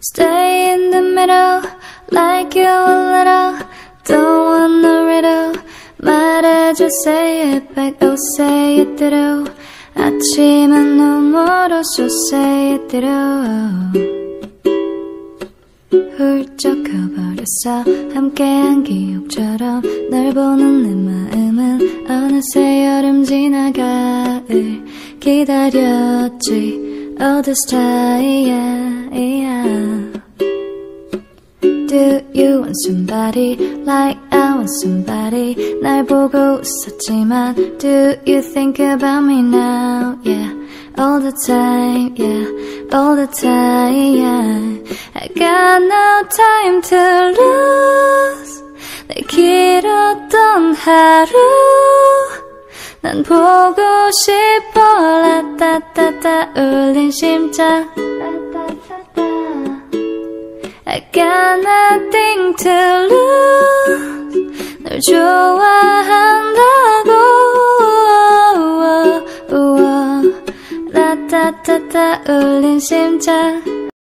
Stay in the middle like you a little Don't want no riddle 말해줘 say it back oh say it through 아침은 너무 멀어서 say it through 훌쩍 커버렸어 함께한 기억처럼 널 보는 내 마음은 어느새 여름 지나 가을 기다렸지 all this time yeah. Do you want somebody like I want somebody 날 보고 웃었지만 Do you think about me now yeah all the time, yeah, all the time, yeah. I got no time to lose. 내 길었던 하루, 난 보고 싶어. 라따따따 울린 심장. I got nothing to lose. 널 좋아한다고. 라따따따 울린 심장